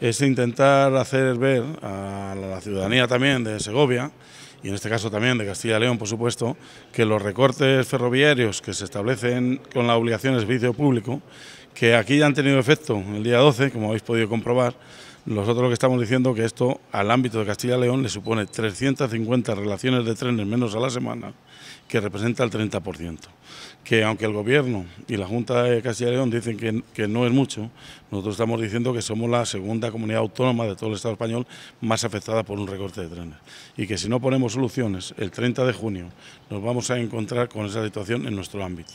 es intentar hacer ver a la ciudadanía también de Segovia, y en este caso también de Castilla y León, por supuesto, que los recortes ferroviarios que se establecen con la obligación de servicio público, que aquí ya han tenido efecto el día 12, como habéis podido comprobar, nosotros lo que estamos diciendo que esto al ámbito de Castilla y León le supone 350 relaciones de trenes menos a la semana, que representa el 30%. Que aunque el Gobierno y la Junta de Castilla y León dicen que, que, no es mucho, nosotros estamos diciendo que somos la segunda comunidad autónoma de todo el Estado español más afectada por un recorte de trenes. Y que si no ponemos soluciones, el 30 de junio nos vamos a encontrar con esa situación en nuestro ámbito.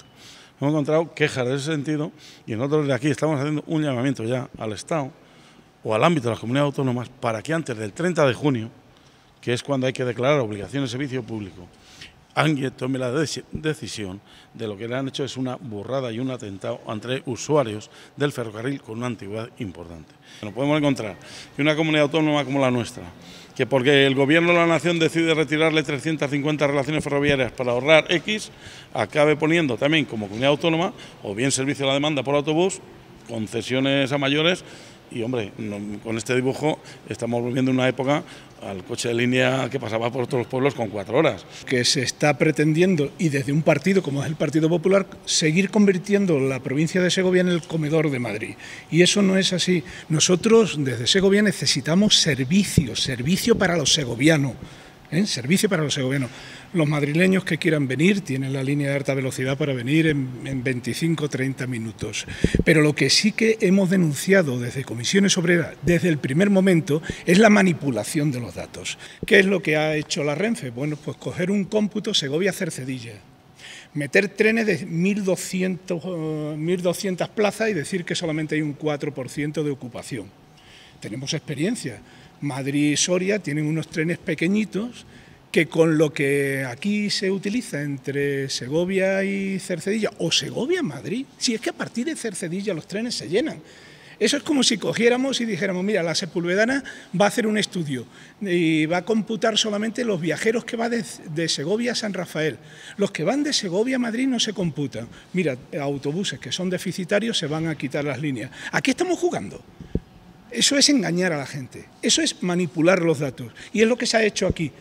Hemos encontrado quejas de ese sentido y nosotros de aquí estamos haciendo un llamamiento ya al Estado o al ámbito de las comunidades autónomas para que antes del 30 de junio, que es cuando hay que declarar obligación de servicio público, alguien tome la decisión de lo que le han hecho es una burrada y un atentado entre usuarios del ferrocarril con una antigüedad importante. Nos podemos encontrar que una comunidad autónoma como la nuestra, que porque el gobierno de la nación decide retirarle 350 relaciones ferroviarias para ahorrar X, acabe poniendo también como comunidad autónoma o bien servicio a la demanda por autobús, concesiones a mayores y hombre, con este dibujo estamos volviendo una época al coche de línea que pasaba por todos los pueblos con cuatro horas. Que se está pretendiendo, y desde un partido como es el Partido Popular, seguir convirtiendo la provincia de Segovia en el comedor de Madrid. Y eso no es así. Nosotros desde Segovia necesitamos servicio, servicio para los segovianos. ¿Eh? servicio para los segovianos. Los madrileños que quieran venir tienen la línea de alta velocidad para venir en, en 25 30 minutos. Pero lo que sí que hemos denunciado desde Comisiones Obreras desde el primer momento es la manipulación de los datos. ¿Qué es lo que ha hecho la Renfe? Bueno, pues coger un cómputo Segovia-Cercedilla meter trenes de 1.200, 1.200 plazas y decir que solamente hay un 4% de ocupación. Tenemos experiencia. Madrid y Soria tienen unos trenes pequeñitos que con lo que aquí se utiliza entre Segovia y Cercedilla, o Segovia-Madrid, si es que a partir de Cercedilla los trenes se llenan. Eso es como si cogiéramos y dijéramos, mira, la Sepulvedana va a hacer un estudio y va a computar solamente los viajeros que van de, de, Segovia a San Rafael. Los que van de Segovia a Madrid no se computan. Mira, autobuses que son deficitarios se van a quitar las líneas. Aquí estamos jugando. Eso es engañar a la gente, eso es manipular los datos. Y es lo que se ha hecho aquí.